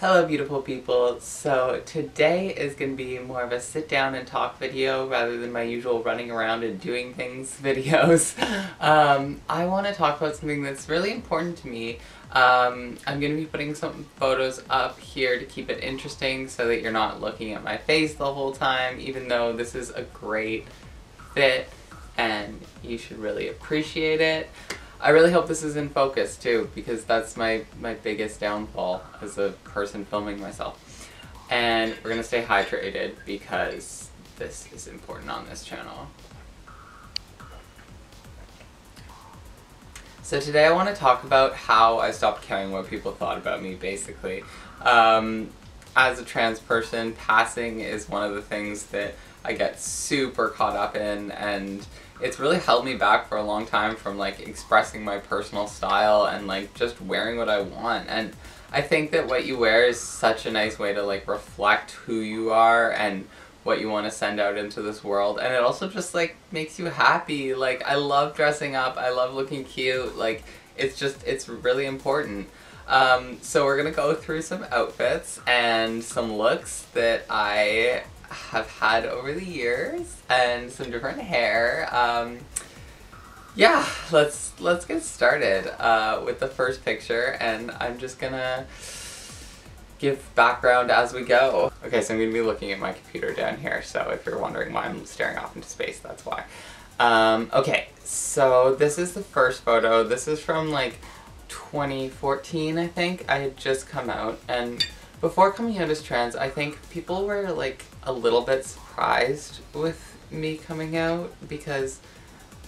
Hello beautiful people. So today is going to be more of a sit down and talk video rather than my usual running around and doing things videos. Um, I want to talk about something that's really important to me. Um, I'm going to be putting some photos up here to keep it interesting so that you're not looking at my face the whole time even though this is a great fit and you should really appreciate it. I really hope this is in focus too, because that's my, my biggest downfall as a person filming myself. And we're gonna stay hydrated because this is important on this channel. So today I want to talk about how I stopped caring what people thought about me, basically. Um, as a trans person, passing is one of the things that I get super caught up in and it's really held me back for a long time from like expressing my personal style and like just wearing what I want. And I think that what you wear is such a nice way to like reflect who you are and what you want to send out into this world. And it also just like makes you happy. Like I love dressing up. I love looking cute. Like it's just it's really important. Um, so we're gonna go through some outfits and some looks that I have had over the years and some different hair. Um, yeah, let's let's get started uh, with the first picture and I'm just gonna give background as we go. Okay, so I'm gonna be looking at my computer down here, so if you're wondering why I'm staring off into space, that's why. Um, okay, so this is the first photo. This is from like 2014, I think. I had just come out and before coming out as trans, I think people were like a little bit surprised with me coming out because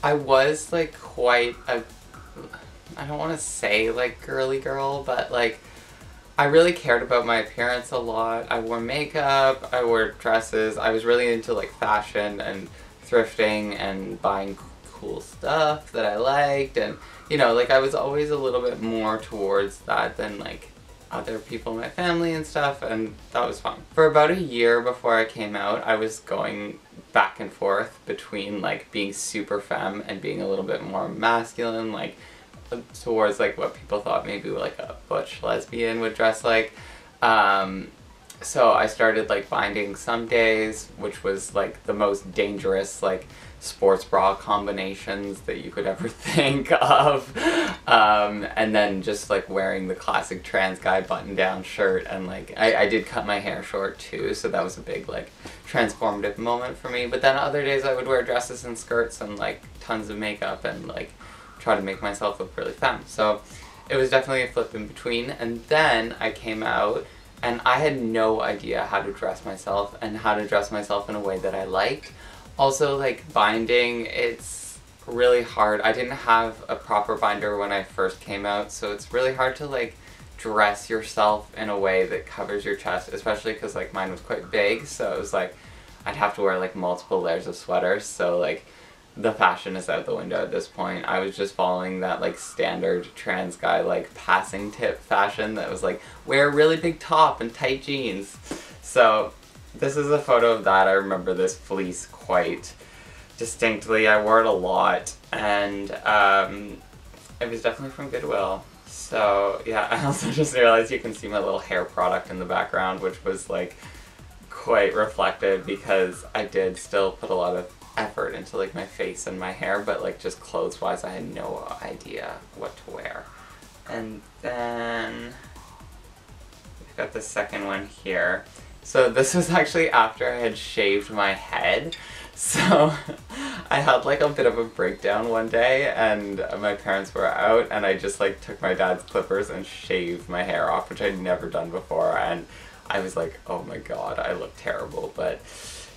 I was like quite a I don't want to say like girly girl, but like I really cared about my appearance a lot. I wore makeup, I wore dresses. I was really into like fashion and thrifting and buying cool stuff that I liked and you know, like I was always a little bit more towards that than like other people in my family and stuff, and that was fun. For about a year before I came out, I was going back and forth between like being super femme and being a little bit more masculine, like towards like what people thought maybe like a butch lesbian would dress like. Um, so I started like binding some days, which was like the most dangerous like sports bra combinations that you could ever think of. Um, and then just like wearing the classic trans guy button down shirt and like I, I did cut my hair short too, so that was a big like transformative moment for me. But then other days I would wear dresses and skirts and like tons of makeup and like try to make myself look really femme. So it was definitely a flip in between. And then I came out and I had no idea how to dress myself and how to dress myself in a way that I liked. Also, like, binding, it's really hard. I didn't have a proper binder when I first came out, so it's really hard to, like, dress yourself in a way that covers your chest, especially because, like, mine was quite big, so it was, like, I'd have to wear, like, multiple layers of sweaters, so, like, the fashion is out the window at this point. I was just following that like standard trans guy like passing tip fashion that was like wear a really big top and tight jeans. So this is a photo of that. I remember this fleece quite distinctly. I wore it a lot and um, it was definitely from Goodwill. So yeah, I also just realized you can see my little hair product in the background which was like quite reflective because I did still put a lot of effort into like my face and my hair, but like just clothes wise I had no idea what to wear. And then we've got the second one here. So this was actually after I had shaved my head. So I had like a bit of a breakdown one day and my parents were out and I just like took my dad's clippers and shaved my hair off, which I'd never done before and I was like, oh my god, I look terrible, but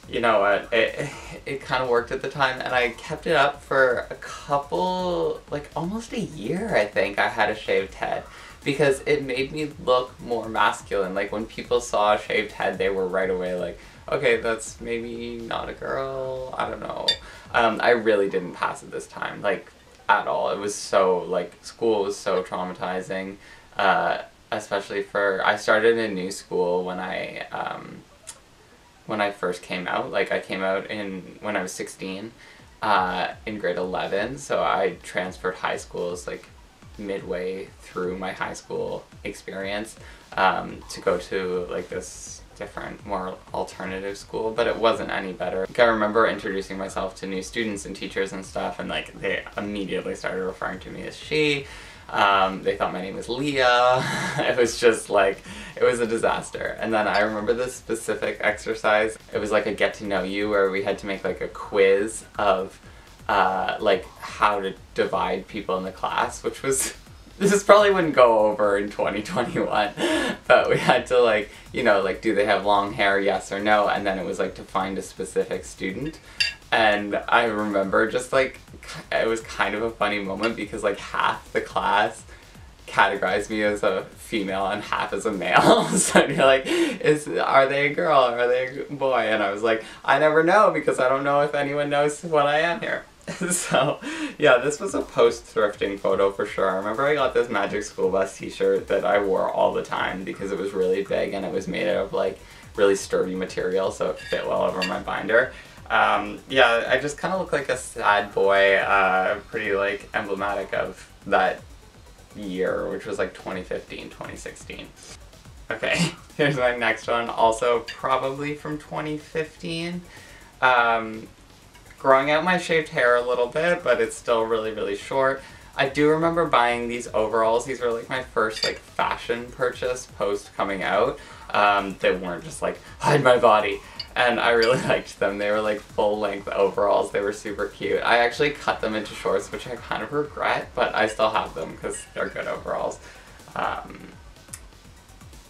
you know what, it, it kind of worked at the time, and I kept it up for a couple, like almost a year, I think, I had a shaved head. Because it made me look more masculine. Like, when people saw a shaved head, they were right away like, okay, that's maybe not a girl, I don't know. Um, I really didn't pass it this time, like, at all. It was so, like, school was so traumatizing, uh, especially for, I started a new school when I, um, when I first came out. Like I came out in when I was 16 uh, in grade 11, so I transferred high schools like midway through my high school experience um, to go to like this different, more alternative school, but it wasn't any better. Like, I remember introducing myself to new students and teachers and stuff, and like they immediately started referring to me as she. Um, they thought my name was Leah. it was just like, it was a disaster. And then I remember this specific exercise. It was like a get to know you where we had to make like a quiz of uh, like how to divide people in the class, which was this is probably wouldn't go over in 2021 but we had to like you know like do they have long hair yes or no? And then it was like to find a specific student. And i remember just like it was kind of a funny moment because like half the class categorized me as a female and half as a male so you're like is are they a girl or are they a boy and i was like i never know because i don't know if anyone knows what i am here so, yeah, this was a post-thrifting photo for sure. I remember I got this Magic School Bus t-shirt that I wore all the time because it was really big and it was made out of like really sturdy material so it fit well over my binder. Um, yeah, I just kind of look like a sad boy, uh, pretty like emblematic of that year, which was like 2015, 2016. Okay, here's my next one, also probably from 2015. Um, growing out my shaved hair a little bit, but it's still really, really short. I do remember buying these overalls. These were like my first like fashion purchase post coming out. Um, they weren't just like, hide my body. And I really liked them. They were like full length overalls. They were super cute. I actually cut them into shorts, which I kind of regret, but I still have them because they're good overalls. Um,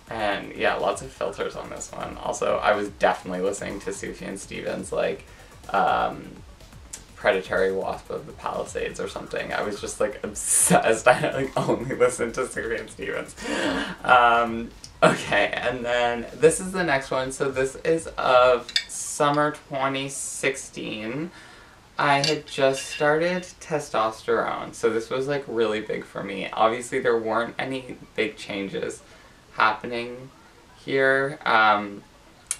and yeah, lots of filters on this one. Also, I was definitely listening to Sufjan Stevens like um, predatory wasp of the Palisades or something. I was just like obsessed. I like only listened to Sufjan Stevens. Um, okay, and then this is the next one. So this is of summer 2016. I had just started testosterone, so this was like really big for me. Obviously, there weren't any big changes happening here, um,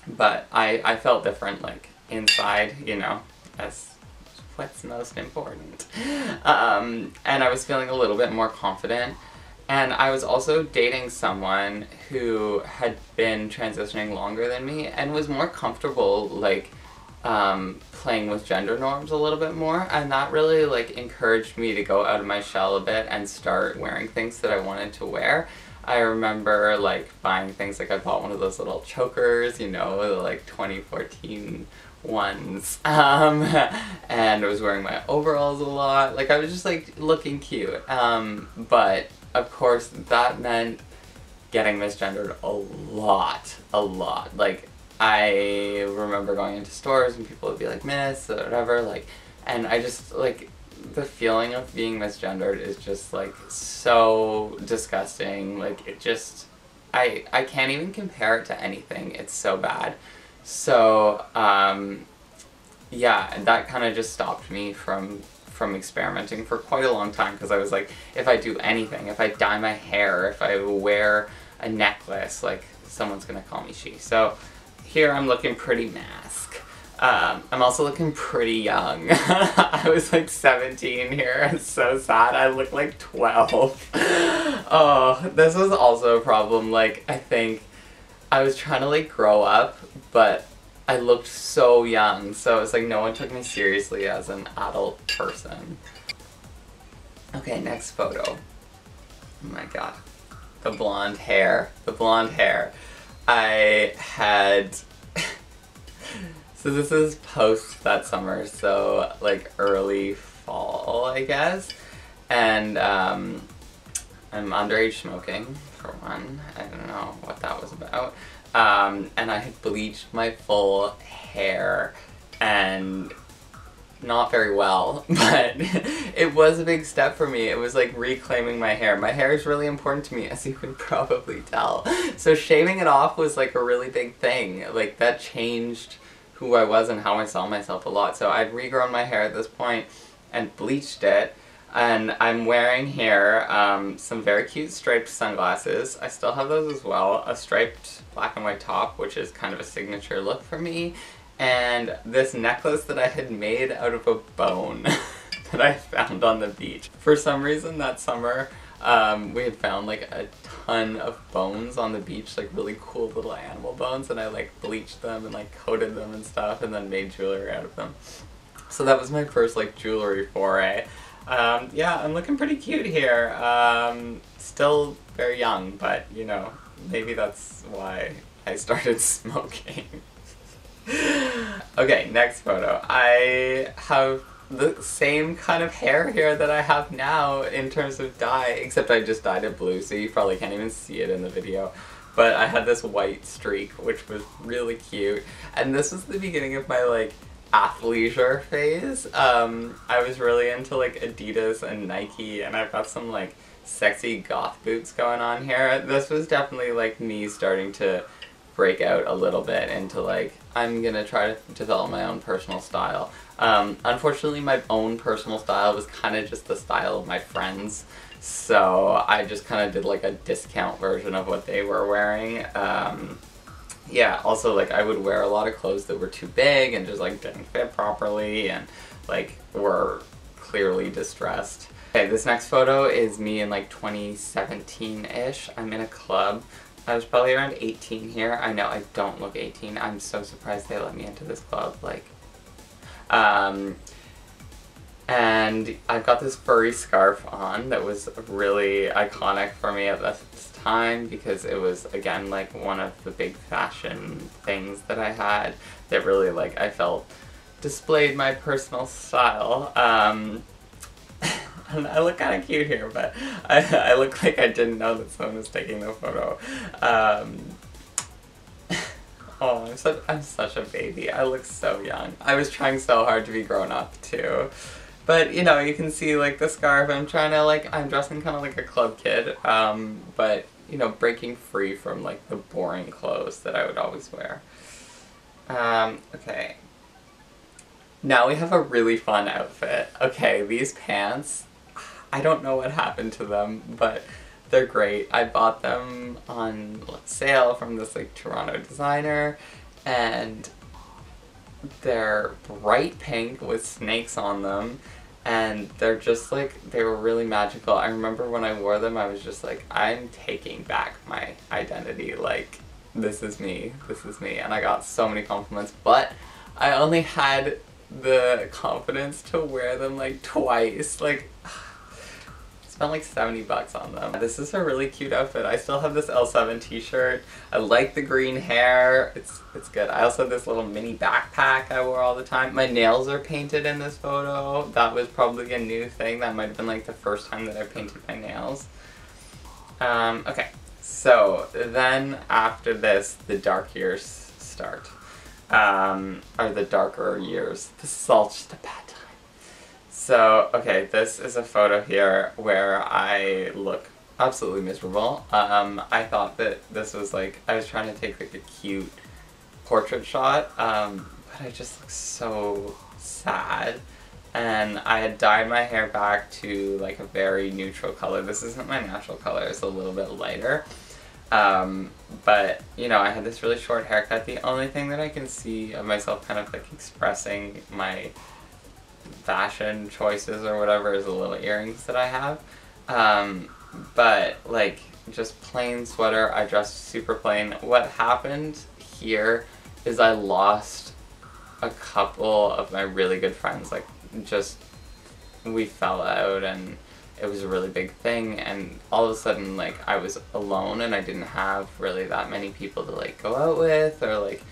but I, I felt different, like inside, you know, as what's most important. Um, and I was feeling a little bit more confident. And I was also dating someone who had been transitioning longer than me and was more comfortable, like, um, playing with gender norms a little bit more. And that really, like, encouraged me to go out of my shell a bit and start wearing things that I wanted to wear. I remember, like, buying things, like, I bought one of those little chokers, you know, like 2014 ones. Um, and I was wearing my overalls a lot. Like, I was just, like, looking cute. Um, but, of course, that meant getting misgendered a lot. A lot. Like, I remember going into stores and people would be like, miss, or whatever, like, and I just, like, the feeling of being misgendered is just, like, so disgusting. Like, it just, I, I can't even compare it to anything. It's so bad. So, um, yeah, that kind of just stopped me from from experimenting for quite a long time because I was like, if I do anything, if I dye my hair, if I wear a necklace, like, someone's gonna call me she. So, here I'm looking pretty masc. Um, I'm also looking pretty young. I was like 17 here, it's so sad. I look like 12. oh, this was also a problem, like, I think I was trying to like grow up, but I looked so young, so it's like no one took me seriously as an adult person. Okay, next photo. Oh my god. The blonde hair. The blonde hair. I had... so this is post that summer, so like early fall, I guess. And um, I'm underage smoking, for one. I don't know what that was about. Um, and I had bleached my full hair and not very well, but it was a big step for me. It was like reclaiming my hair. My hair is really important to me, as you can probably tell. So shaving it off was like a really big thing. Like that changed who I was and how I saw myself a lot. So I'd regrown my hair at this point and bleached it and I'm wearing here um, some very cute striped sunglasses. I still have those as well. A striped black and white top, which is kind of a signature look for me. And this necklace that I had made out of a bone that I found on the beach. For some reason that summer, Um, we had found like a ton of bones on the beach, like really cool little animal bones, and I like bleached them and like coated them and stuff, and then made jewelry out of them. So that was my first like jewelry foray. Um, yeah, I'm looking pretty cute here. Um, still very young, but you know, maybe that's why I started smoking. okay, next photo. I have the same kind of hair here that I have now in terms of dye, except I just dyed it blue, so you probably can't even see it in the video. But I had this white streak, which was really cute. And this was the beginning of my, like, athleisure phase. Um, I was really into, like, Adidas and Nike, and I've got some, like, sexy goth boots going on here. This was definitely, like, me starting to break out a little bit into, like, I'm gonna try to develop my own personal style. Um, unfortunately, my own personal style was kind of just the style of my friends, so I just kind of did like a discount version of what they were wearing. Um, yeah, also like I would wear a lot of clothes that were too big and just like didn't fit properly and like were clearly distressed. Okay, this next photo is me in like 2017-ish. I'm in a club. I was probably around 18 here. I know I don't look 18. I'm so surprised they let me into this club. Like, um, and I've got this furry scarf on that was really iconic for me at this time because it was, again, like one of the big fashion things that I had that really, like, I felt displayed my personal style. Um, I look kind of cute here, but I, I look like I didn't know that someone was taking the photo. Um, Oh, I'm such, I'm such a baby. I look so young. I was trying so hard to be grown up too. But, you know, you can see, like, the scarf. I'm trying to, like, I'm dressing kind of like a club kid. Um, but, you know, breaking free from, like, the boring clothes that I would always wear. Um, okay. Now we have a really fun outfit. Okay, these pants, I don't know what happened to them, but they're great. I bought them on sale from this like Toronto designer and they're bright pink with snakes on them and they're just like they were really magical. I remember when I wore them I was just like I'm taking back my identity like this is me, this is me and I got so many compliments but I only had the confidence to wear them like twice like Spent like 70 bucks on them. This is a really cute outfit. I still have this L7 t-shirt. I like the green hair. It's it's good. I also have this little mini backpack I wore all the time. My nails are painted in this photo. That was probably a new thing. That might have been like the first time that I painted my nails. Um, okay, so then after this, the dark years start. Um, or the darker years. This is all just a bad so, okay, this is a photo here where I look absolutely miserable. Um, I thought that this was like, I was trying to take like a cute portrait shot, um, but I just look so sad. And I had dyed my hair back to like a very neutral color. This isn't my natural color, it's a little bit lighter. Um, but, you know, I had this really short haircut. The only thing that I can see of myself kind of like expressing my fashion choices or whatever is the little earrings that I have. Um, but like just plain sweater, I dressed super plain. What happened here is I lost a couple of my really good friends. Like just we fell out and it was a really big thing and all of a sudden like I was alone and I didn't have really that many people to like go out with or like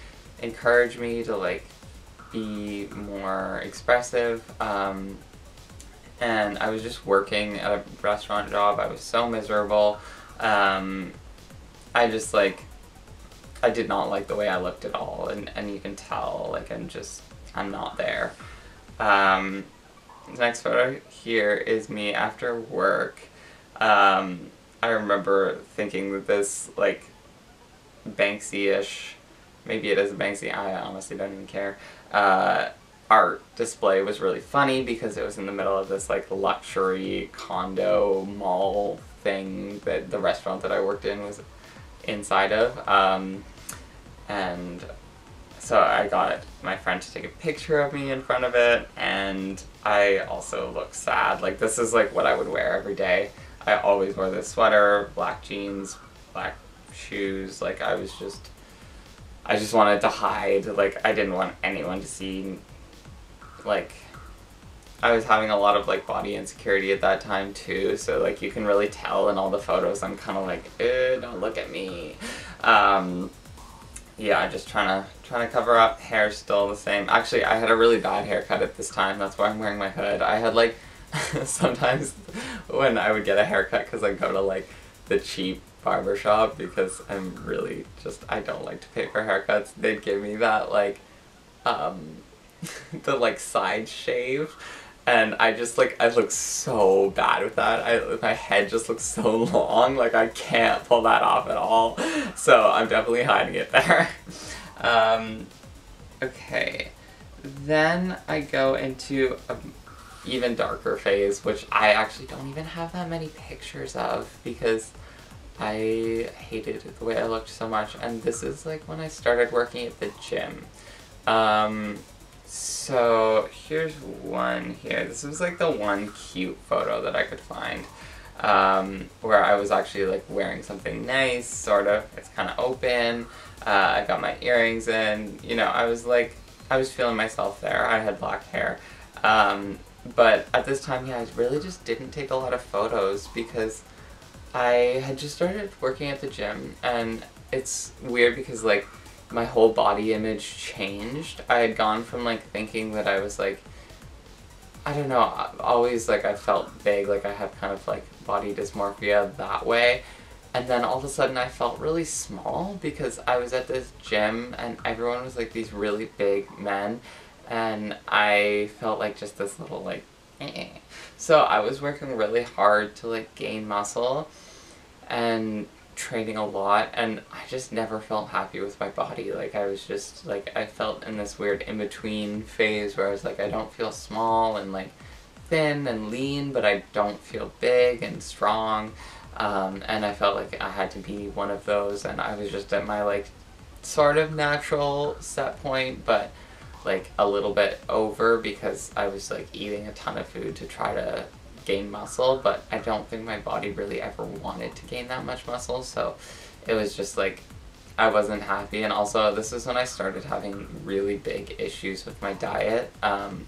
encourage me to like be more expressive. Um, and I was just working at a restaurant job. I was so miserable. Um, I just like, I did not like the way I looked at all, and, and you can tell, like, I'm just, I'm not there. Um, the next photo here is me after work. Um, I remember thinking that this, like, Banksy-ish maybe it is a Banksy, I honestly don't even care, uh, art display was really funny because it was in the middle of this like luxury condo mall thing that the restaurant that I worked in was inside of. Um, and so I got my friend to take a picture of me in front of it and I also look sad. Like this is like what I would wear every day. I always wore this sweater, black jeans, black shoes. Like I was just, I just wanted to hide. Like I didn't want anyone to see. Like, I was having a lot of like body insecurity at that time too. So like you can really tell in all the photos. I'm kind of like, eh, don't look at me. Um, yeah, just trying to trying to cover up. Hair still the same. Actually, I had a really bad haircut at this time. That's why I'm wearing my hood. I had like sometimes when I would get a haircut because I'd go to like the cheap barber shop because I'm really just I don't like to pay for haircuts. They'd give me that like um the like side shave and I just like I look so bad with that. I my head just looks so long, like I can't pull that off at all. So I'm definitely hiding it there. um, okay, then I go into a even darker phase, which I actually don't even have that many pictures of because I hated the way I looked so much. And this is like when I started working at the gym. Um, so here's one here. This was like the one cute photo that I could find. Um, where I was actually like wearing something nice, sort of. It's kind of open. Uh, I got my earrings in. You know, I was like, I was feeling myself there. I had black hair. Um, but at this time, yeah, I really just didn't take a lot of photos because I had just started working at the gym and it's weird because like my whole body image changed. I had gone from like thinking that I was like I don't know, always like I felt big, like I had kind of like body dysmorphia that way. And then all of a sudden I felt really small because I was at this gym and everyone was like these really big men and I felt like just this little like eh. So I was working really hard to like gain muscle and training a lot and I just never felt happy with my body. Like I was just like I felt in this weird in between phase where I was like I don't feel small and like thin and lean but I don't feel big and strong. Um, and I felt like I had to be one of those and I was just at my like sort of natural set point but like a little bit over because I was like eating a ton of food to try to gain muscle, but I don't think my body really ever wanted to gain that much muscle, so it was just like I wasn't happy. And also, this is when I started having really big issues with my diet. Um,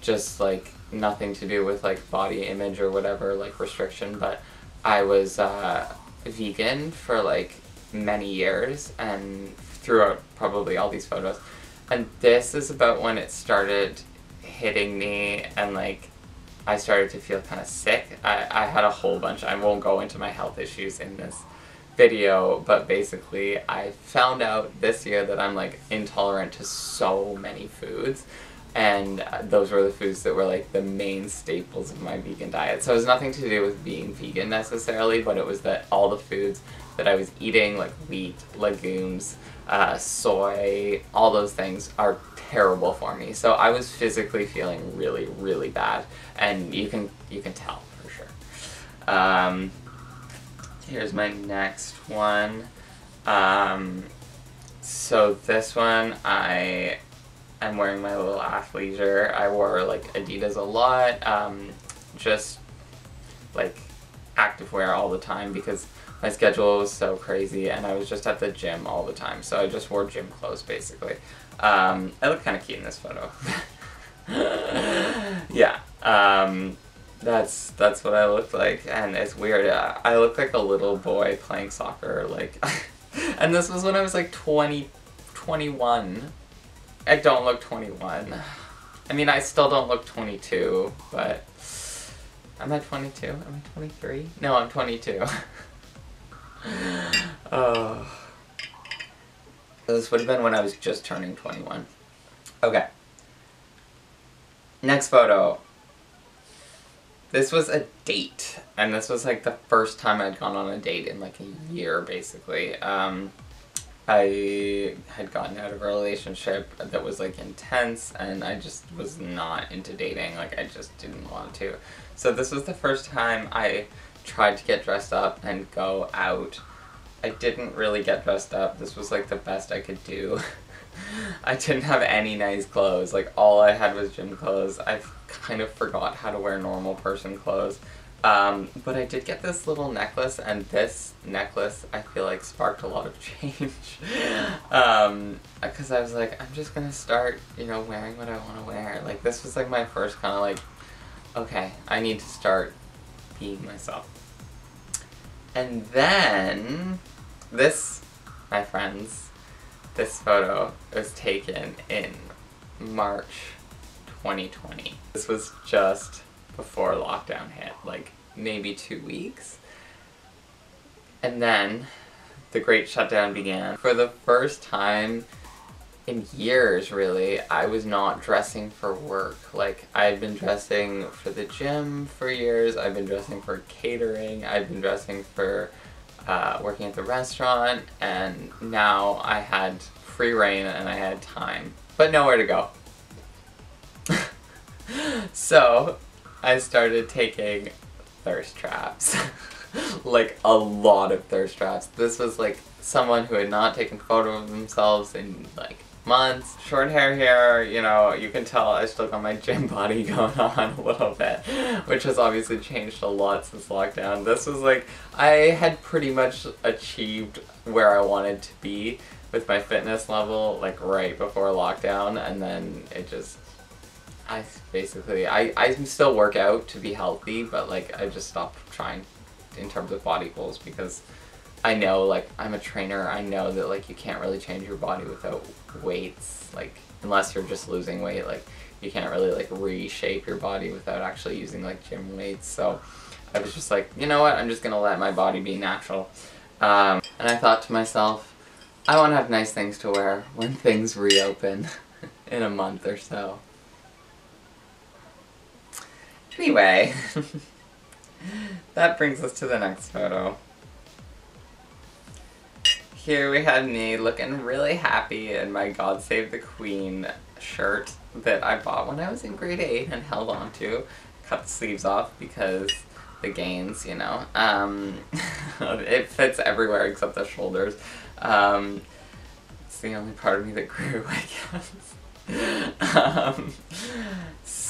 just like nothing to do with like body image or whatever, like restriction, but I was uh, vegan for like many years and throughout probably all these photos. And this is about when it started hitting me and like I started to feel kind of sick. I, I had a whole bunch, I won't go into my health issues in this video, but basically I found out this year that I'm like intolerant to so many foods and uh, those were the foods that were like the main staples of my vegan diet. So it was nothing to do with being vegan necessarily, but it was that all the foods that I was eating, like wheat, legumes, uh, soy, all those things are terrible for me. So I was physically feeling really, really bad, and you can you can tell for sure. Um, here's my next one. Um, so this one I am wearing my little athleisure. I wore like Adidas a lot, um, just like active wear all the time because my schedule was so crazy and I was just at the gym all the time. So I just wore gym clothes basically. Um, I look kind of cute in this photo. yeah. Um, that's that's what I look like, and it's weird. I look like a little boy playing soccer, like, and this was when I was like 20, 21. I don't look 21. I mean, I still don't look 22, but am I 22? Am I 23? No, I'm 22. oh. This would have been when I was just turning 21. Okay. Next photo. This was a date, and this was like the first time I'd gone on a date in like a year, basically. Um, I had gotten out of a relationship that was like intense, and I just was not into dating. Like, I just didn't want to. So, this was the first time I tried to get dressed up and go out. I didn't really get dressed up. This was like the best I could do. I didn't have any nice clothes. Like all I had was gym clothes. I kind of forgot how to wear normal person clothes. Um, but I did get this little necklace, and this necklace I feel like sparked a lot of change. um, because I was like, I'm just gonna start, you know, wearing what I want to wear. Like this was like my first kind of like, okay, I need to start being myself. And then this, my friends, this photo was taken in March 2020. This was just before lockdown hit, like maybe two weeks. And then the great shutdown began. For the first time in years, really, I was not dressing for work. Like, I've been dressing for the gym for years, I've been dressing for catering, I've been dressing for uh, working at the restaurant, and now I had free rein and I had time, but nowhere to go. so, I started taking thirst traps. like a lot of thirst traps. This was like someone who had not taken a photo of themselves in like months. Short hair here, you know, you can tell I still got my gym body going on a little bit, which has obviously changed a lot since lockdown. This was like, I had pretty much achieved where I wanted to be with my fitness level, like right before lockdown, and then it just I basically I I still work out to be healthy, but like I just stopped trying in terms of body goals because I know like I'm a trainer. I know that like you can't really change your body without weights. Like unless you're just losing weight, like you can't really like reshape your body without actually using like gym weights. So I was just like, you know what? I'm just gonna let my body be natural. Um, and I thought to myself, I want to have nice things to wear when things reopen in a month or so. Anyway, that brings us to the next photo. Here we have me looking really happy in my God Save the Queen shirt that I bought when I was in grade 8 and held on to. Cut the sleeves off because the gains, you know. Um, it fits everywhere except the shoulders. Um, it's the only part of me that grew, I guess. um,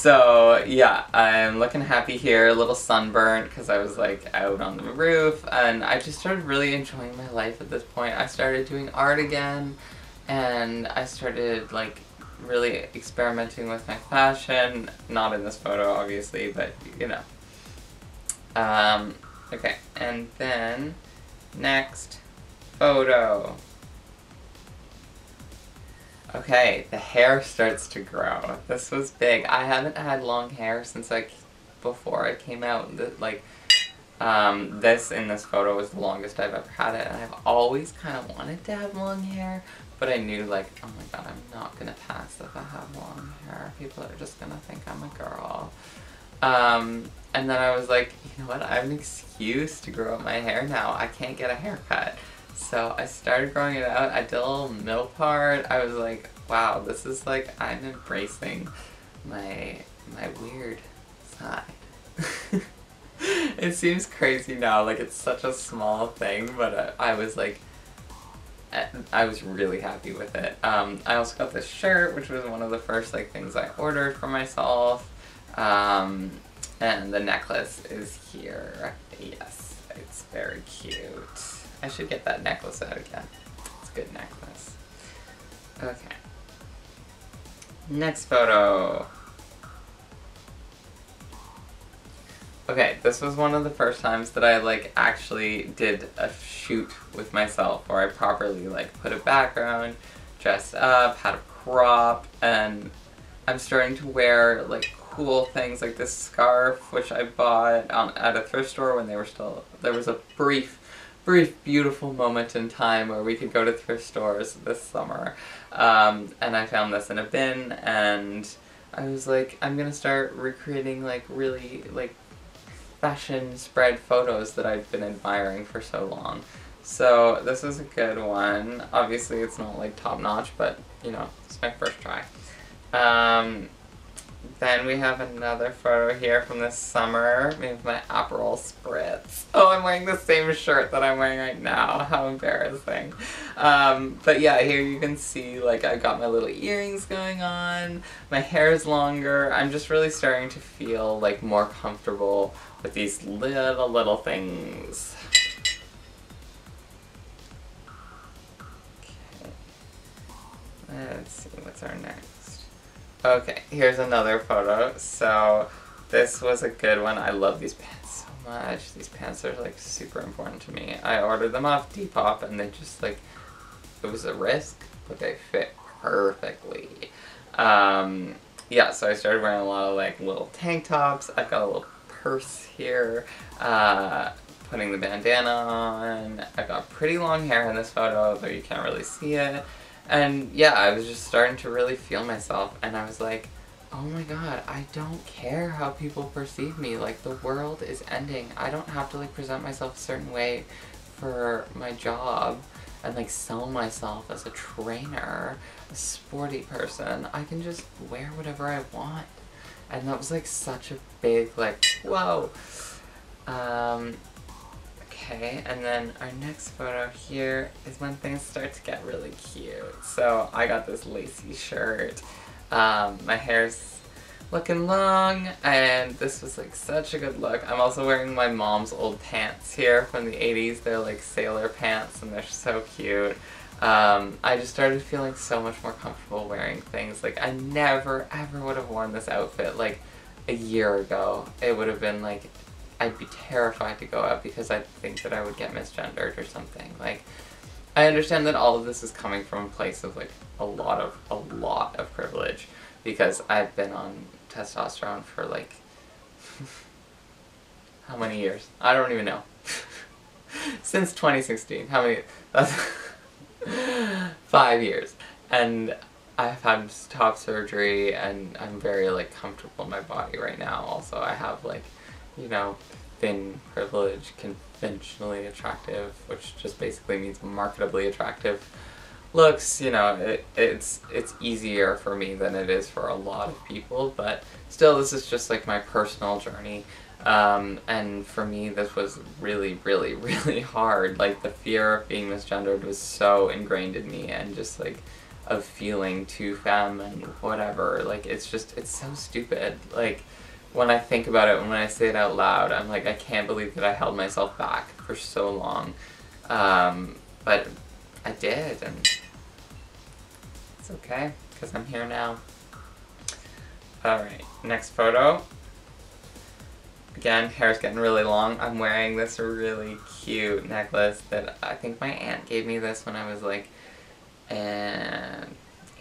so yeah, I'm looking happy here, a little sunburnt because I was like out on the roof and I just started really enjoying my life at this point. I started doing art again and I started like really experimenting with my fashion. Not in this photo obviously, but you know. Um, okay, and then next photo. Okay, the hair starts to grow. This was big. I haven't had long hair since like before I came out. Like, um, this in this photo was the longest I've ever had it, and I've always kind of wanted to have long hair, but I knew like, oh my god, I'm not gonna pass if I have long hair. People are just gonna think I'm a girl. Um, and then I was like, you know what, I have an excuse to grow my hair now. I can't get a haircut. So I started growing it out. I did a little middle part. I was like, wow, this is like, I'm embracing my, my weird side. it seems crazy now, like it's such a small thing, but I, I was like, I was really happy with it. Um, I also got this shirt, which was one of the first like things I ordered for myself. Um, and the necklace is here. Yes, it's very cute. I should get that necklace out again. It's a good necklace. Okay. Next photo. Okay, this was one of the first times that I like actually did a shoot with myself where I properly like put a background, dressed up, had a crop, and I'm starting to wear like cool things like this scarf which I bought um, at a thrift store when they were still, there was a brief brief, beautiful moment in time where we could go to thrift stores this summer. Um, and I found this in a bin, and I was like, I'm gonna start recreating like really like fashion spread photos that I've been admiring for so long. So this is a good one. Obviously it's not like top notch, but you know, it's my first try. Um, then we have another photo here from this summer, me with my Aperol Spritz. Oh, I'm wearing the same shirt that I'm wearing right now. How embarrassing. Um, but yeah, here you can see like I got my little earrings going on, my hair is longer. I'm just really starting to feel like more comfortable with these little, little things. Okay. Let's see, what's our next? Okay, here's another photo. So this was a good one. I love these pants much. These pants are like super important to me. I ordered them off Depop and they just like, it was a risk, but they fit perfectly. Um, yeah, so I started wearing a lot of like little tank tops. I've got a little purse here. Uh, putting the bandana on. I've got pretty long hair in this photo, though you can't really see it. And yeah, I was just starting to really feel myself, and I was like, oh my god, I don't care how people perceive me. Like, the world is ending. I don't have to, like, present myself a certain way for my job and, like, sell myself as a trainer, a sporty person. I can just wear whatever I want. And that was, like, such a big, like, whoa. Um, Okay, and then our next photo here is when things start to get really cute. So I got this lacy shirt. Um, my hair's looking long, and this was like such a good look. I'm also wearing my mom's old pants here from the 80s. They're like sailor pants, and they're so cute. Um, I just started feeling so much more comfortable wearing things. Like, I never, ever would have worn this outfit like a year ago. It would have been like I'd be terrified to go out because I'd think that I would get misgendered or something. Like, I understand that all of this is coming from a place of like a lot of a lot of privilege because I've been on testosterone for like how many years? I don't even know. Since 2016. How many? five years. And I've had top surgery and I'm very like comfortable in my body right now. Also, I have like you know, thin, privileged, conventionally attractive, which just basically means marketably attractive looks, you know, it, it's it's easier for me than it is for a lot of people, but still this is just like my personal journey. Um, and for me this was really, really, really hard. Like the fear of being misgendered was so ingrained in me and just like of feeling too femme and whatever. Like it's just it's so stupid. Like when I think about it, and when I say it out loud, I'm like, I can't believe that I held myself back for so long. Um, but I did, and it's okay, because I'm here now. Alright, next photo. Again, hair's getting really long. I'm wearing this really cute necklace that I think my aunt gave me this when I was like, and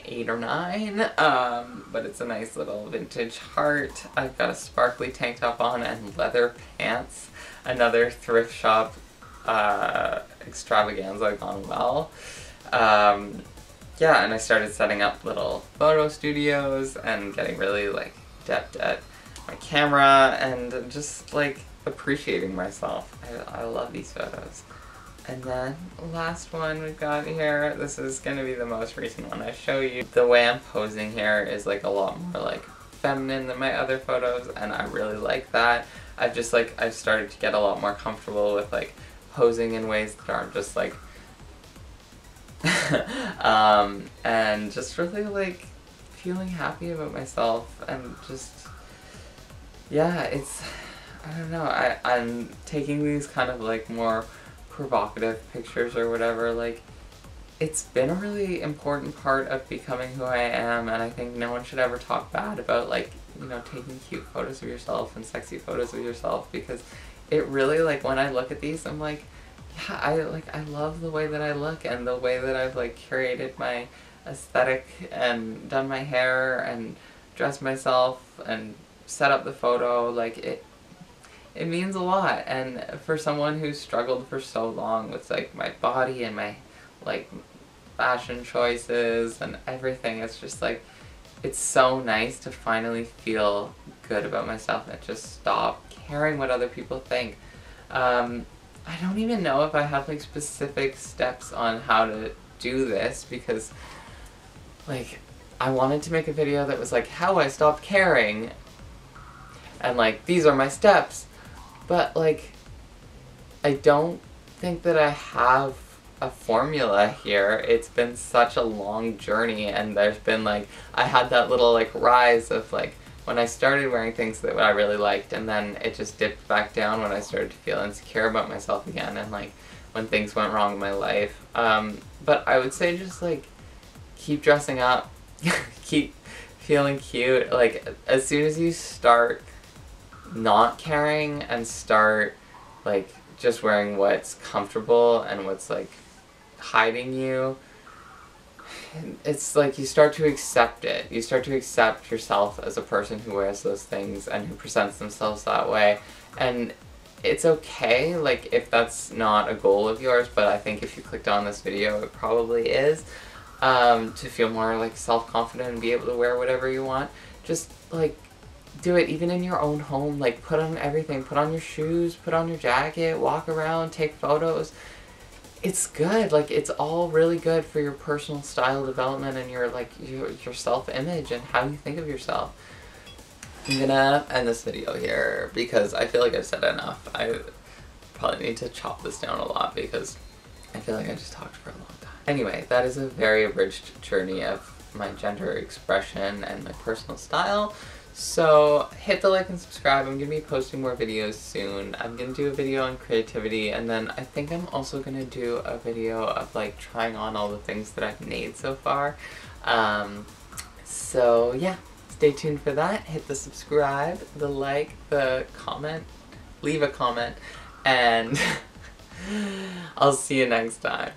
eight or nine, um, but it's a nice little vintage heart. I've got a sparkly tank top on and leather pants. Another thrift shop uh, extravaganza gone well. Um, yeah, and I started setting up little photo studios and getting really like adept at my camera and just like appreciating myself. I, I love these photos. And then last one we've got here, this is going to be the most recent one I show you. The way I'm posing here is like a lot more like feminine than my other photos and I really like that. I've just like, I've started to get a lot more comfortable with like posing in ways that aren't just like um, and just really like feeling happy about myself and just yeah it's I don't know I, I'm taking these kind of like more provocative pictures or whatever, like, it's been a really important part of becoming who I am, and I think no one should ever talk bad about, like, you know, taking cute photos of yourself and sexy photos of yourself, because it really, like, when I look at these, I'm like, yeah, I, like, I love the way that I look and the way that I've, like, curated my aesthetic and done my hair and dressed myself and set up the photo, like, it, it means a lot. And for someone who's struggled for so long with like my body and my like fashion choices and everything it's just like it's so nice to finally feel good about myself and just stop caring what other people think. Um, I don't even know if I have like specific steps on how to do this because like I wanted to make a video that was like how I stopped caring. And like these are my steps. But like I don't think that I have a formula here. It's been such a long journey and there's been like I had that little like rise of like when I started wearing things that I really liked and then it just dipped back down when I started to feel insecure about myself again and like when things went wrong in my life. Um, but I would say just like keep dressing up, keep feeling cute. Like as soon as you start not caring and start like just wearing what's comfortable and what's like hiding you it's like you start to accept it. You start to accept yourself as a person who wears those things and who presents themselves that way. And it's okay like if that's not a goal of yours but i think if you clicked on this video it probably is um, to feel more like self-confident and be able to wear whatever you want. Just like do it even in your own home. Like put on everything. Put on your shoes, put on your jacket, walk around, take photos. It's good. Like it's all really good for your personal style development and your like your, your self-image and how you think of yourself. I'm gonna end this video here because I feel like I've said enough. I probably need to chop this down a lot because I feel like I just talked for a long time. Anyway, that is a very abridged journey of my gender expression and my personal style. So hit the like and subscribe. I'm going to be posting more videos soon. I'm going to do a video on creativity and then I think I'm also going to do a video of like trying on all the things that I've made so far. Um, so yeah, stay tuned for that. Hit the subscribe, the like, the comment, leave a comment, and I'll see you next time.